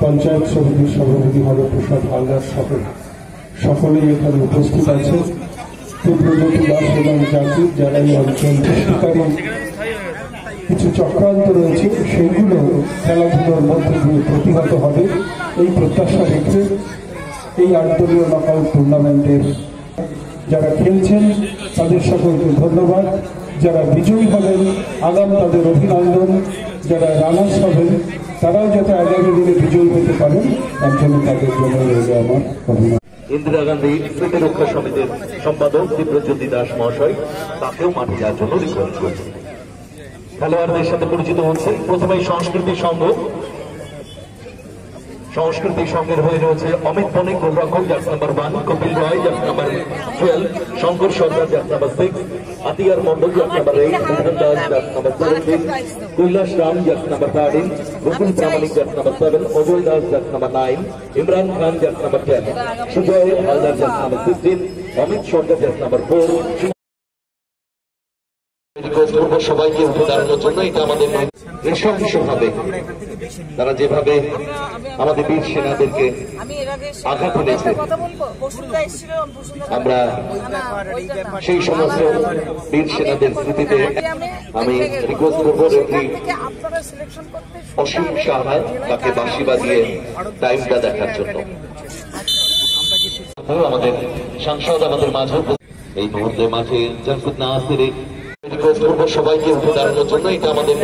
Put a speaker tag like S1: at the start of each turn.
S1: পঞ্চায়েত সমিতির সভাপতি হরপ্রসাদ হালদার সহ সকলেই এখানে উপস্থিত আছে দাস এবং যারা এই অঞ্চল কিছু চক্রান্ত রয়েছে, সেগুলো খেলাধুলোর মধ্যে দিয়ে প্রতিহত হবে। এই প্রত্যাশা রেখে এই আটদলীয় নকআউট টুর্নামেন্টের যারা খেলছেন, তাদের সকলকে ধন্যবাদ। যারা বিজয়ী হবেন, আগাম তাদের অভিনন্দন। যারা রানার্স হবেন তারাও যাতে আগামী দিনে বিজয়ী হতে পারেন, তার জন্য তাদের জন্য রয়েছে আমার অভিনয়
S2: ইন্দিরা গান্ধী স্মৃতি রক্ষা সমিতির সম্পাদক দিব্যজ্যোতি দাস মহাশয়, তাকেও মাঠে যাওয়ার জন্য রিকোয়েস্ট করছি খেলোয়াড়দের সাথে পরিচিত হচ্ছে প্রথমেই সংস্কৃতি সংঘ সংস্কৃতি সংঘের হয়ে রয়েছে অমিত বণিক গোলরক্ষক jersey number one Kapil Roy jersey number twelve Shankar Sarkar jersey number six Atiyar Mondal jersey number eight Mohan Das jersey number seventeen Kailash Ram jersey number thirteen Rukul Pramanik jersey number seven Ajay Das jersey number nine Imran Khan jersey number ten Sujoy Haldar jersey number sixteen Amit Sarkar jersey number four করব, সবাইকে উঠে দাঁড়ানোর জন্য। এটা আমাদের নৃশংসভাবে তারা যেভাবে আমাদের বীর সেনাদেরকে আঘাত
S3: বসুন্ধরা
S2: আমরা। সেই সমস্ত বীর সেনাদের স্মৃতিতে আমি রিকোয়েস্ট করব রেফরি অসীম সাহা তাকে বাঁশি বাজিয়ে টাইমটা দেখার জন্য। আমাদের সাংসদ আমাদের মাঝে এই মুহূর্তে মাঠে জানকুত না আসতে সবাইকে জানানোর জন্য এটা আমাদের